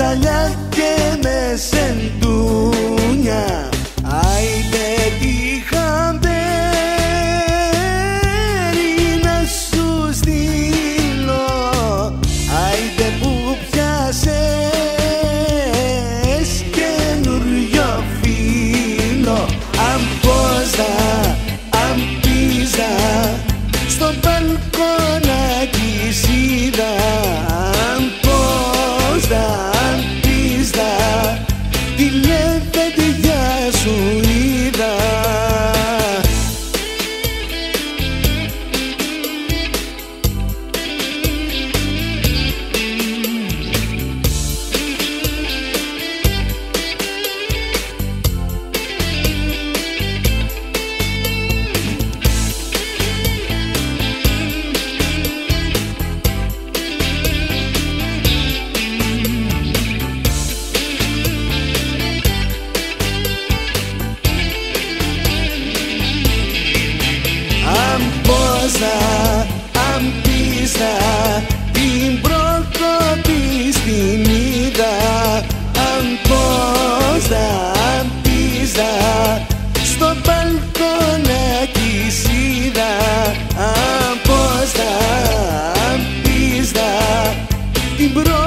σαλιά και με σεντούνια. isso διάβαζα αν πίστευα την πρώτη την είδα. Αν πόστα αν πίστα στο μπαλκονάκι σίδα αν πόστα αν πίστα την πρώτη